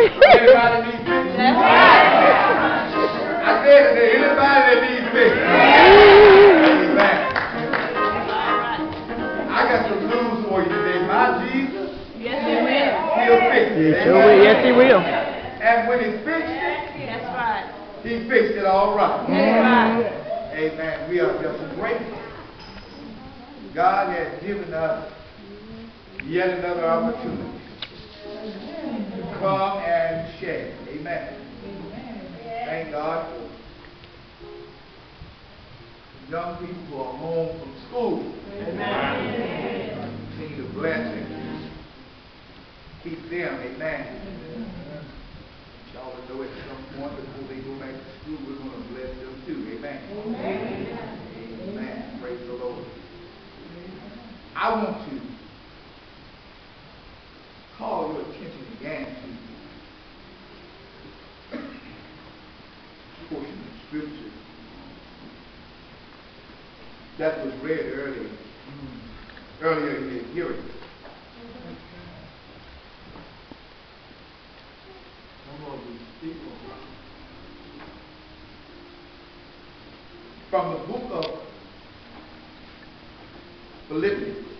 Anybody need fixing? That's right. I said. Anybody that needs? Amen. I got some news for you today. My Jesus, Yes, he will. he'll fix it. he will. Yes, he will. And when he fixed it, That's right. he fixed it all right. Right. Amen. We are just grateful. God has given us yet another opportunity come and share. Amen. Thank God for young people who are home from school. Amen. Continue to bless and keep them. Amen. Y'all know at some point before they go back to school, we're going to bless them too. Amen. Amen. Praise the Lord. I want to call your attention again to a portion of scripture that was read earlier, mm-hmm. earlier in the hearing. From the book of Philippians.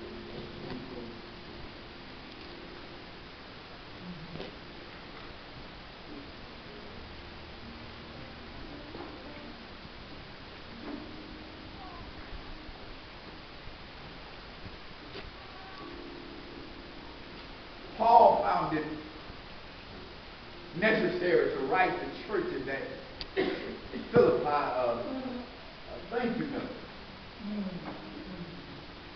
Paul found it necessary to write the churches that Philippi a, a thank you note.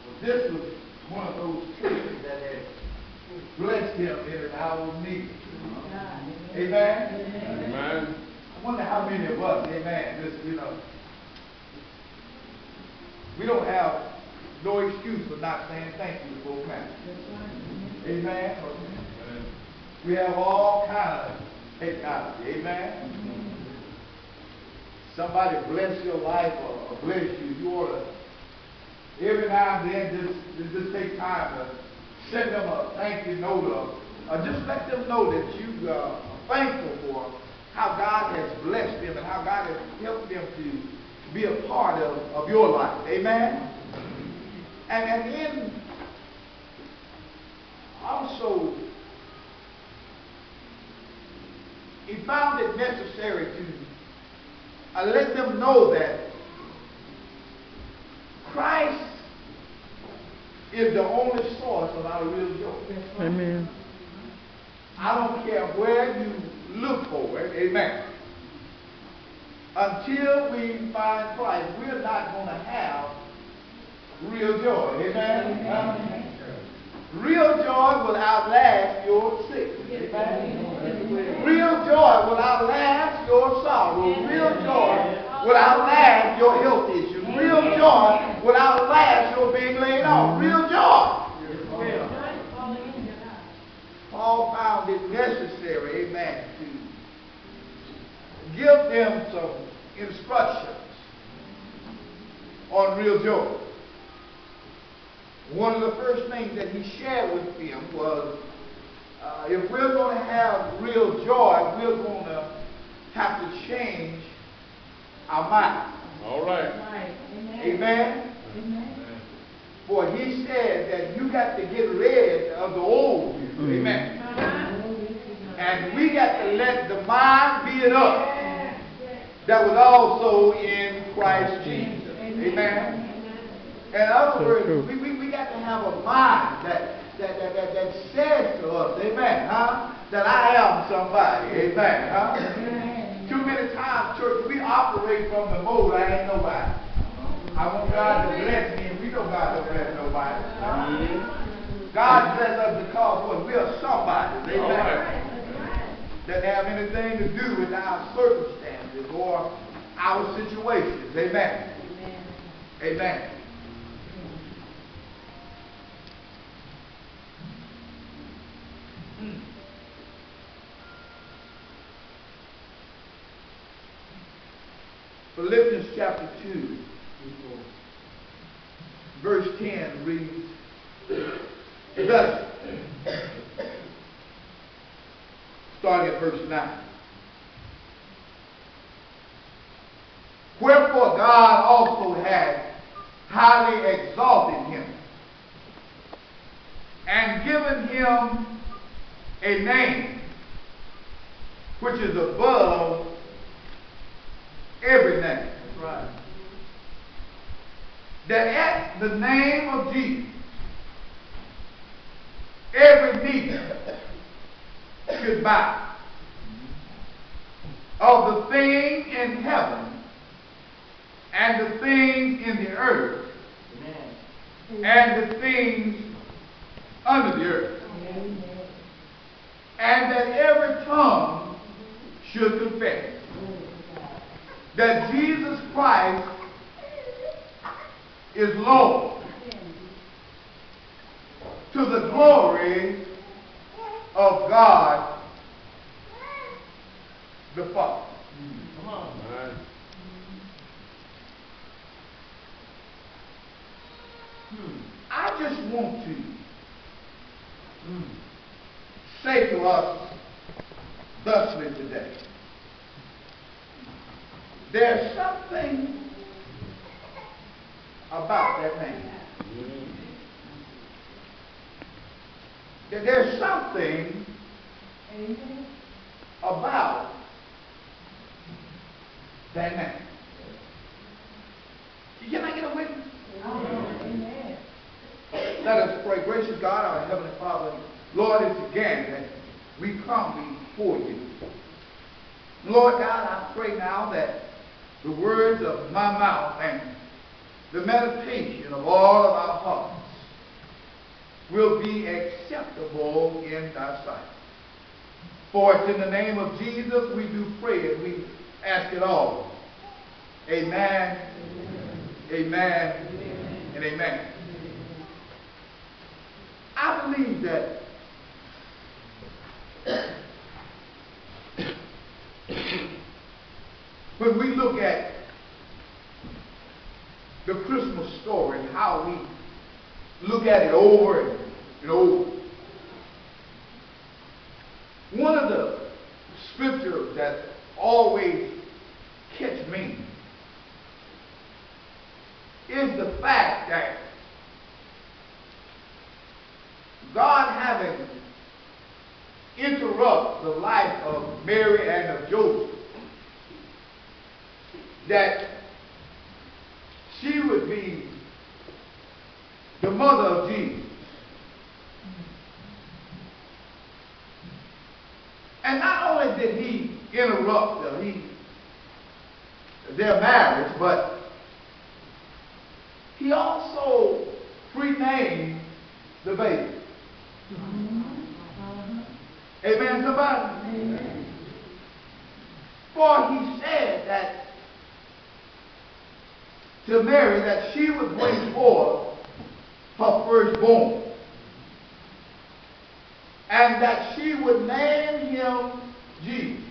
Well, this was one of those churches that had blessed him in an hour of need. Amen. Amen. I wonder how many of us, amen, just, you know, we don't have no excuse for not saying thank you to both men. Amen. We have all kind of technology. Amen. Somebody bless your life or, or bless you. You ought to every now and then just, just, take time to send them a thank you note or, or just let them know that you uh, are thankful for how God has blessed them and how God has helped them to be a part of, of your life. Amen. And, and then also he found it necessary to uh, let them know that Christ is the only source of our real joy. Amen. I don't care where you look for it, amen. Until we find Christ, we're not going to have real joy, amen. Uh, Real joy will outlast your sickness. Real joy will outlast your sorrow. Real joy will outlast your health issues. Real joy will outlast your being laid off. Real joy. Paul found it necessary, amen, to give them some instructions on real joy. One of the first things that he shared with them was uh, if we're going to have real joy, we're going to have to change our mind. All right. Amen? For he said that you got to get rid of the old you. Mhm. Amen. And we got to let the mind be it up that was also in Christ Jesus. Amen. In other So words, true. we, we, we got to have a mind that, that, that, that, that says to us, amen, huh? That I am somebody, amen, huh? Too many times, church, we operate from the mode, I ain't nobody. I want God to bless me, and we know God don't bless nobody. God bless us because what? We are somebody, All amen. right. Doesn't have anything to do with our circumstances or our situations, amen. Amen. Hmm. Philippians chapter 2, verse 10 reads, Thus, starting at verse 9. Wherefore God also hath highly exalted him and given him a name which is above every name. Right. That at the name of Jesus, every knee should bow of the thing in heaven and the things in the earth Amen. and the things under the earth. And that every tongue should confess that Jesus Christ is Lord to the glory of God the Father. Come on. Amen. Hmm. I just want to mm, say to us thusly today, there's something about that man. That There's something about that man. Can I get a witness? Let us pray. Gracious God, our Heavenly Father, Lord, it's again that we come before you. Lord God, I pray now that the words of my mouth and the meditation of all of our hearts will be acceptable in thy sight. For it's in the name of Jesus we do pray and we ask it all. Amen, amen, and amen. I believe that when we look at the Christmas story and how we look at it over and, over, one of the scriptures that always catch me is the fact that God having interrupt the life of Mary and of Joseph, that she would be the mother of Jesus. And not only did he interrupt uh, he, their marriage, but he also renamed the baby. Amen, somebody? For he said that to Mary that she would bring forth her firstborn. And that she would name him Jesus.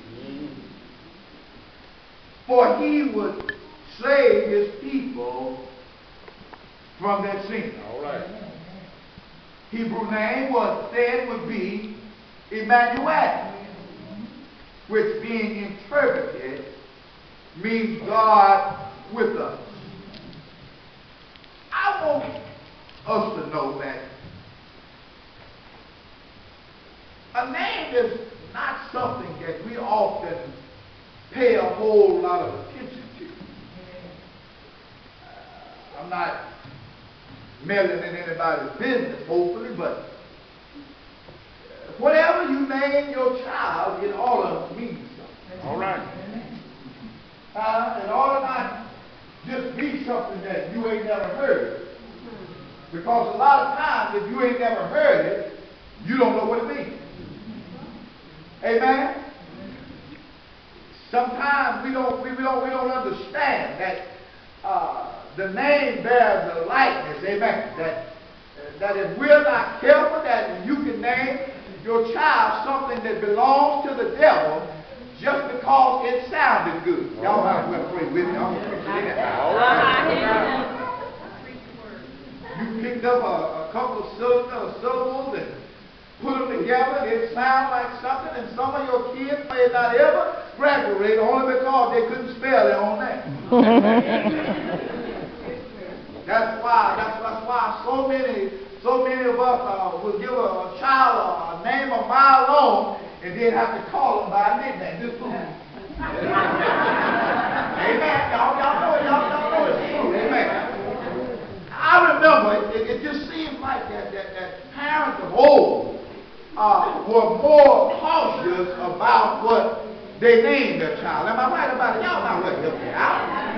For he would save his people from their sin. All right. Hebrew name was said would be Emmanuel, which being interpreted means God with us. Want us to know that a name is not something that we often pay a whole lot of attention to. Uh, I'm not meddling in anybody's business, hopefully, but whatever you name your child, it ought to mean something. All right. Uh, it ought to not just be something that you ain't never heard. Because a lot of times, if you ain't never heard it, you don't know what it means. Amen? Sometimes we don't, we, we don't, we don't understand that uh, the name bears a likeness, amen. That, that if we're not careful, that you can name your child something that belongs to the devil just because it sounded good. Y'all might as well pray with me. I'm going to preach it anyhow. All right. Picked up a, a couple of syllables, uh, syllables and put them together, it sounds like something, and some of your kids may not ever graduate only because they couldn't spell their own name. That's why, that's, that's why so many, so many of us uh, will give a, a child a, a name a mile long and then have to call them by nickname. This fool. Amen. Y'all, y'all know it. Y'all, know it's true. Amen. I remember it, it just seems like that, that, that parents of old uh, were more cautious about what they named their child. Am I right about it? Y'all not what help me out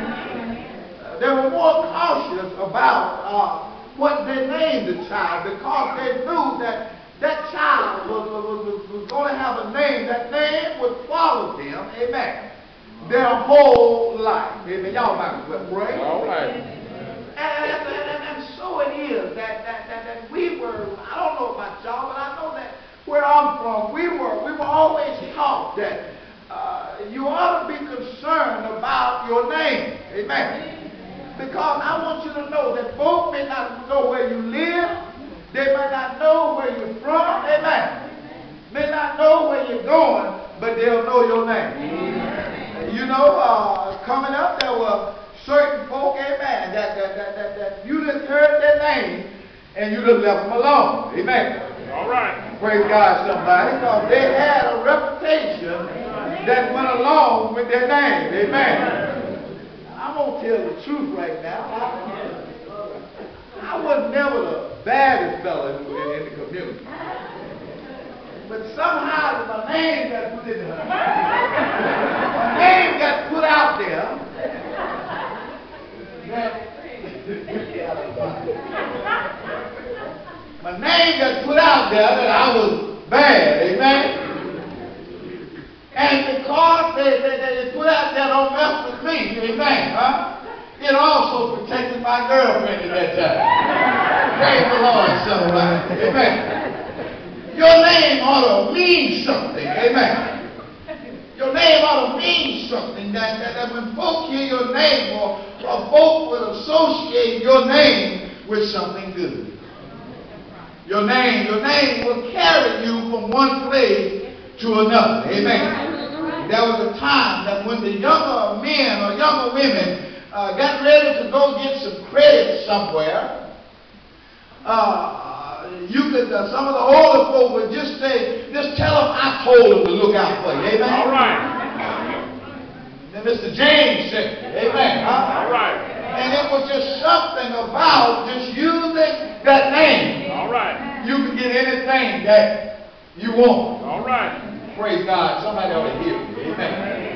they were more cautious about uh, what they named the child because they knew that that child was, was, was, was going to have a name. That name would follow them, amen, their whole life. Amen. Y'all might as well pray. All right. And it is that, that, that, that we were, I don't know about y'all, but I know that where I'm from, we were, we were always taught that uh, you ought to be concerned about your name. Amen. Because I want you to know that folk may not know where you live. They may not know where you're from. Amen. May not know where you're going, but they'll know your name. You know, uh, coming up, there were certain folk, amen, that, that, that, that, that you just heard their name and you just left them alone. Amen. All right. Praise God, somebody, because they had a reputation that went along with their name. Amen. I'm going to tell the truth right now. I, was never the baddest fella in, in, in the community. But somehow my name got put in there. My name got put out there. My name got put out there that I was bad. Amen. And because they, they, they put out there don't mess with me, amen, huh? It also protected my girlfriend at that time. Praise the Lord, somebody. Amen. Your name ought to mean something. Amen. Your name ought to mean something. That, that, that when folk hear your name or, or folk would associate your name with something good. Your name, your name will carry you from one place to another. Amen. There was a time that when the younger men or younger women uh, got ready to go get some credit somewhere, uh, you could, uh, some of the older folk would just say, just tell them I told them to look out for you. Amen. All right. Then Mr. James said, Amen. Huh? All right. And it was just something about just using that name. All right. You can get anything that you want. All right. Praise God. Somebody ought to hear me. Amen.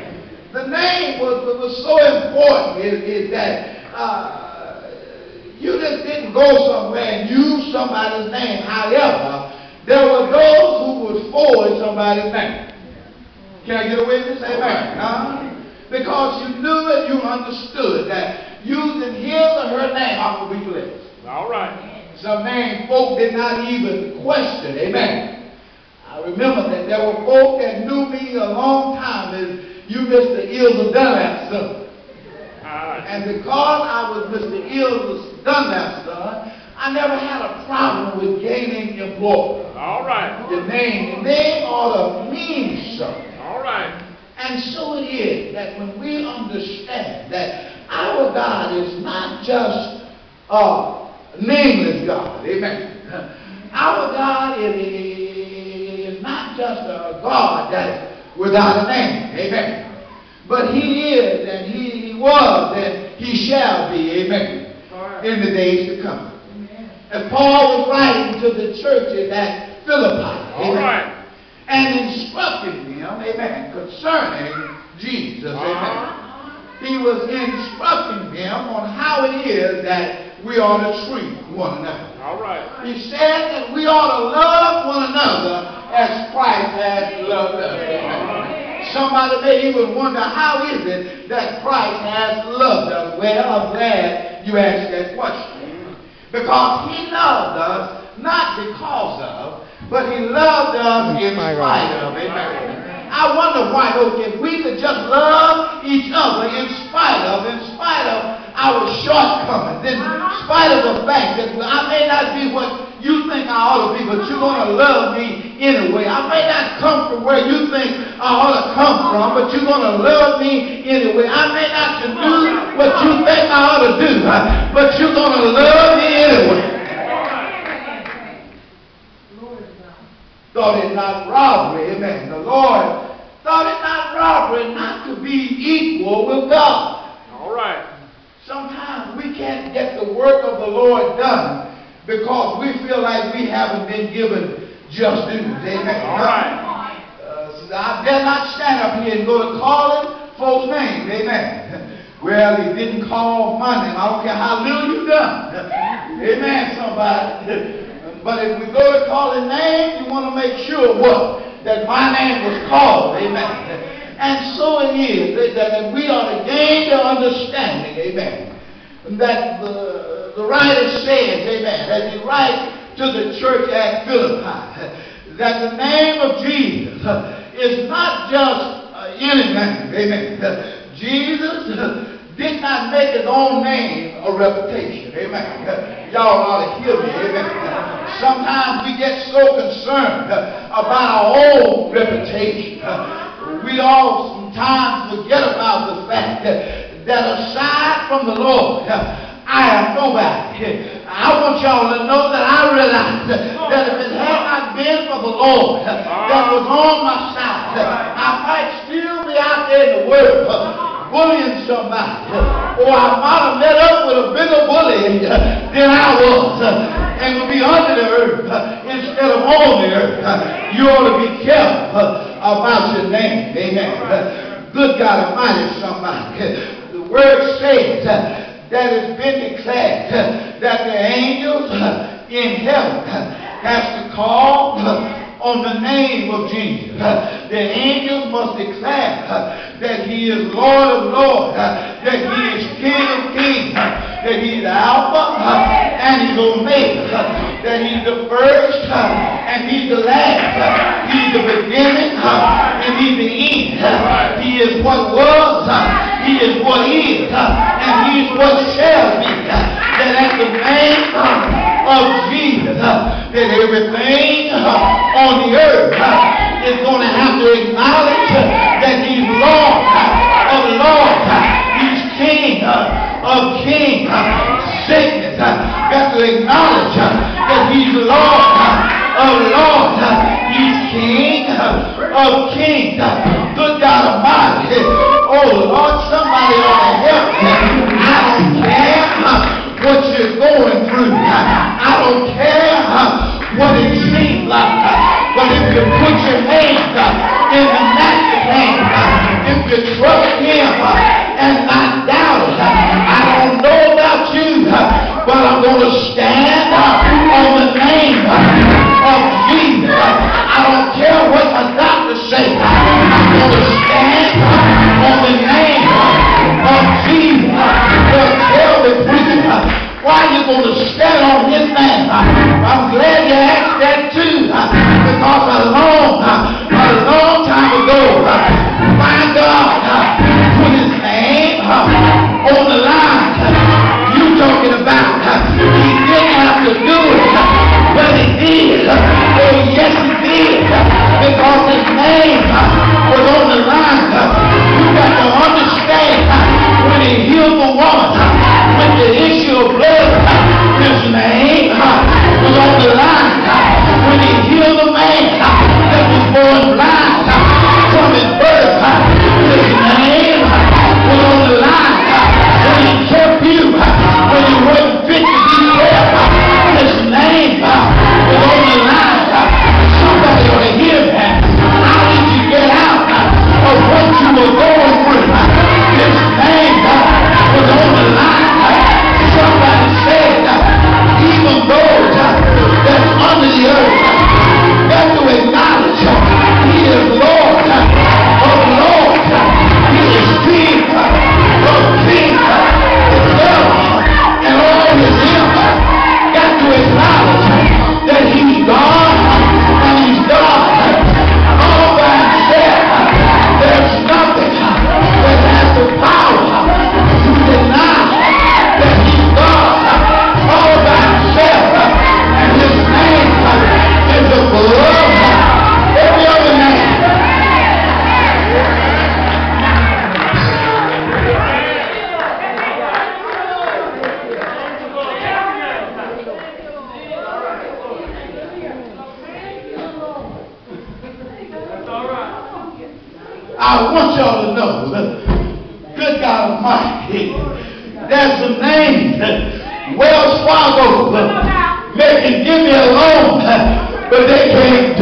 The name was, was so important is, is that uh, you just didn't go somewhere and use somebody's name. However, there were those who would forward somebody's name. Can I get a witness? Amen. Huh? Because you knew and you understood that using his or her name, I will be blessed. All right. Some name folk did not even question. Amen. I remember that there were folk that knew me a long time as you Mr. Ills Dunlap's son. And because I was Mr. Ills son, I never had a problem with gaining employment. all right. Your name, your name ought to mean something. All right. And so it is that when we understand that our God is not just a nameless God, amen. Our God is, is not just a God that without a name, amen. But He is, and He, he was, and He shall be, amen, in the days to come. And Paul was writing to the churches at Philippi, All amen right. and instructing them, amen, concerning Jesus, amen. Uh-huh. He was instructing them on how it is that we ought to treat one another. All right. He said that we ought to love one another as Christ has loved us. Amen. Somebody may even wonder how is it that Christ has loved us? Well, I'm glad you asked that question. Because he loved us not because of, but he loved us mm, in spite of. Amen. I wonder why, though, if we could just love each other in spite of, in spite of our shortcomings, in uh-huh. spite of the fact that I may not be what you think I ought to be, but you're going to love me anyway. I may not come from where you think I ought to come from, but you're going to love me anyway. I may not to do what you think I ought to do, but you're going to love me anyway. Thought it not robbery, amen. The Lord thought it not robbery not to be equal with God. All right. Sometimes we can't get the work of the Lord done because we feel like we haven't been given just dues. Amen. All right. Uh, so I dare not stand up here and go to calling folks' names. Amen. Well, he didn't call my name. I don't care how little you done. Amen, somebody. But if we go to calling names, you want to make sure what? That my name was called. Amen. And so it is that we are to gain the understanding. Amen. That the, the writer says, amen, as he writes to the church at Philippi, that the name of Jesus is not just uh, any name. Amen. Jesus did not make his own name a reputation. Amen. Y'all ought to hear me. Amen. Sometimes we get so concerned about our own reputation. We all sometimes forget about the fact that, that aside from the Lord, I am nobody. I want y'all to know that I realize that if it had not been for the Lord that was on my side, I might still be out there in the world bullying somebody. Or I might have met up with a bigger bully than I was and would be under the earth instead of on the earth. You ought to be careful about your name. Amen. Good God Almighty, somebody. The word says that it's been declared that the angels in heaven has to call on the name of Jesus. The angels must declare that he is Lord of lords, that he is King of kings, that he is Alpha and he's Omega, that he's the first and he's the last, he's the beginning and he's the end. He is what was, he is what is, and he is what shall be. That at the name of Jesus, that everything on the earth is going to have to acknowledge that he's Lord of Lord. he's King of kings. Sickness got to acknowledge that he's Lord of Lord. he's King of kings. Good God Almighty. Oh Lord, somebody ought to help me. I don't care what you're going through. I don't care what it seems like. But if you put your name? I'm glad They can give me a loan, but they can't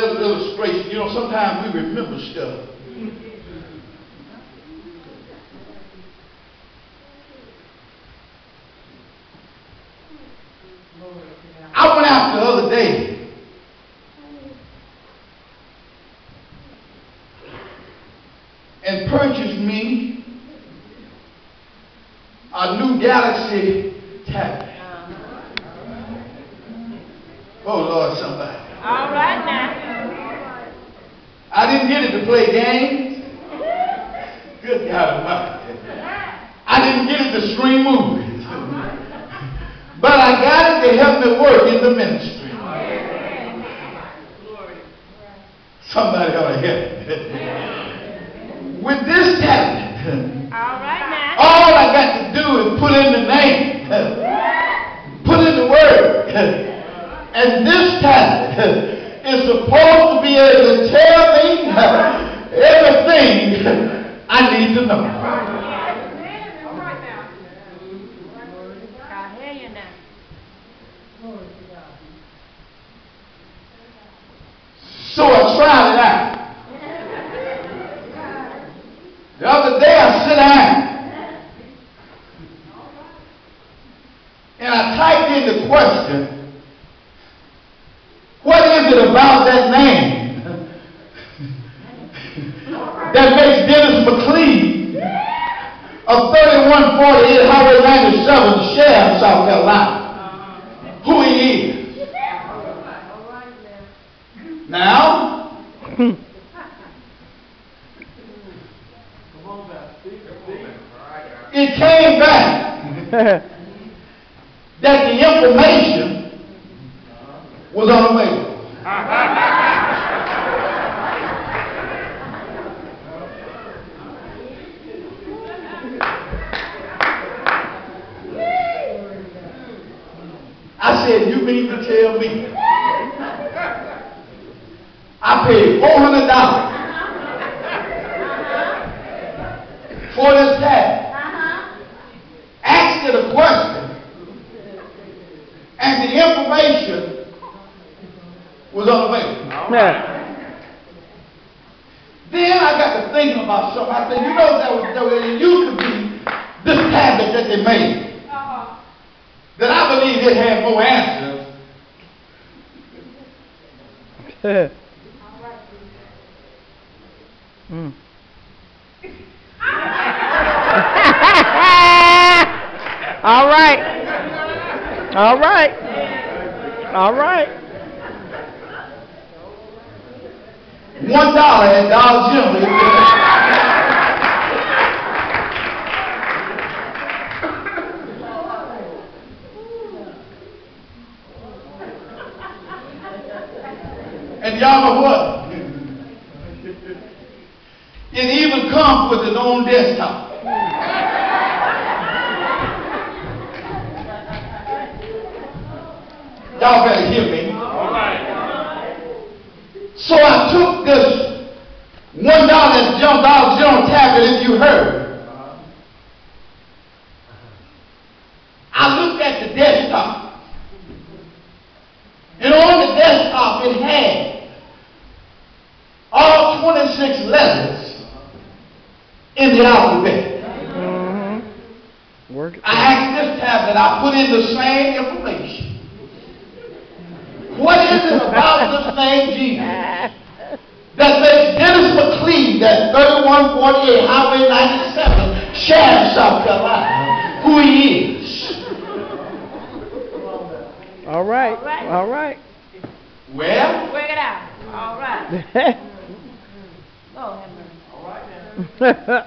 little illustration. You know, sometimes we remember stuff salvation was unavailable. way. Then I got to thinking about something. I said, you know, that was, that was, it used to be this habit that they made. Uh-huh. That I believe it had more answers. mm. All right. All right. All right. One dollar at Dollar General. and y'all know what? it even comes with its own desktop. getting the same information. What is it about this name Jesus that makes Dennis McCleave that 3148 Highway 97 Sharon, South Carolina, who he is? All right. All right. All right. Well, work it out. All right. Lord have mercy. All right,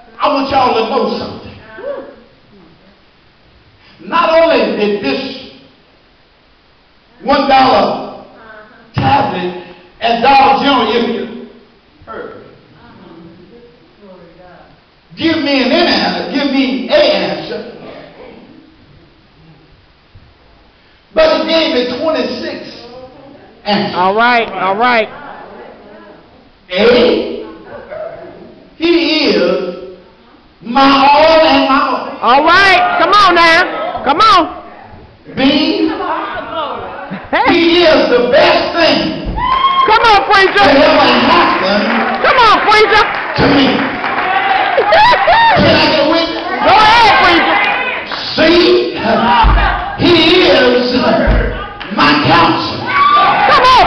All right, all right. Hey, he is my all and my all. All right, come on now. Come on. B, he is the best thing. Come on, preacher. That ever happened. Come on, preacher. To me. Can I get witness? Go ahead, preacher. See, he is my counsel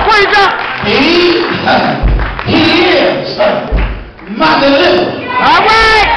preacher. He, uh, he is uh, my deliverer. All right.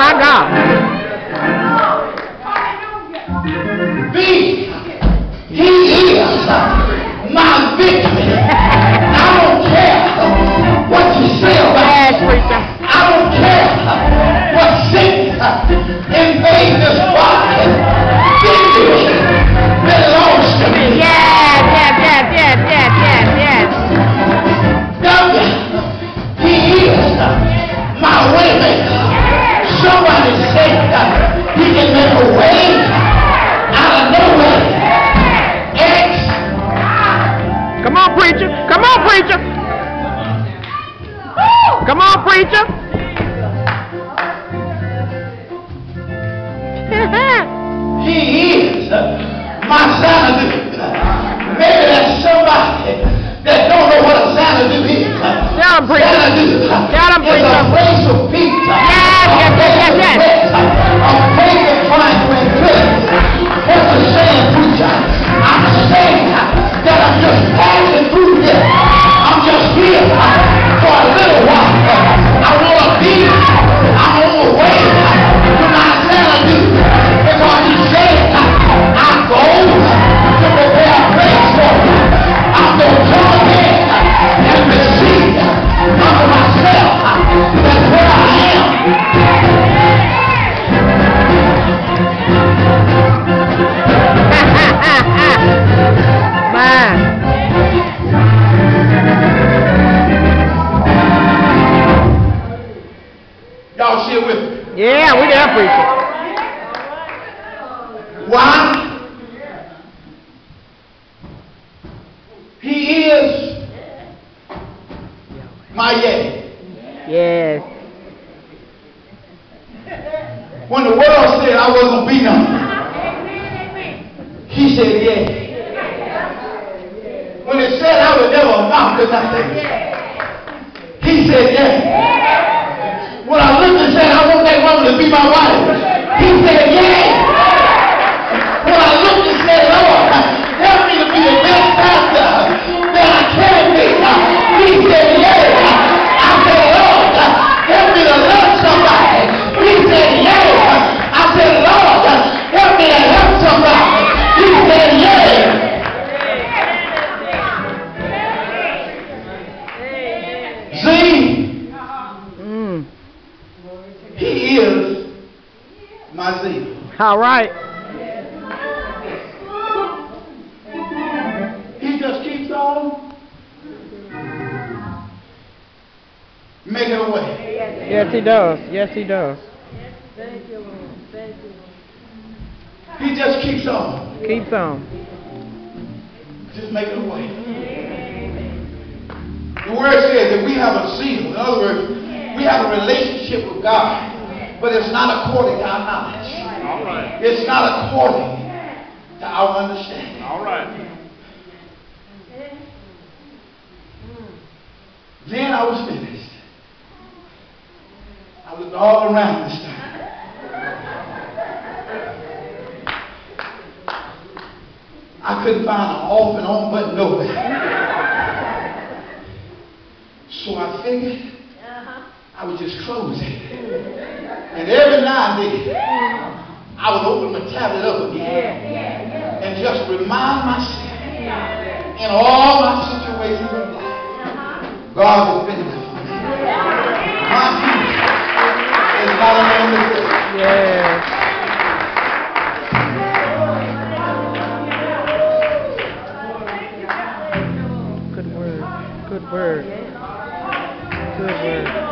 my God. Would never amount to he said yes. When I looked and said I want that woman to be my wife, he said yeah. All right. He just keeps on making a way. Yes, he does. Yes, he does. He just keeps on Keeps on. just making a way. The word says that we have a seal. In other words, we have a relationship with God, but it's not according to our knowledge. All right. It's not according to our understanding. All right. Then I was finished. I looked all around this time. I couldn't find an off and on button nowhere. So I figured uh-huh. I would just close it. And every now and then, I would open my tablet up again and just remind myself in all my situations of life, uh-huh. God has been there for me. My future is not alone with this. Good word. Good word. Good word.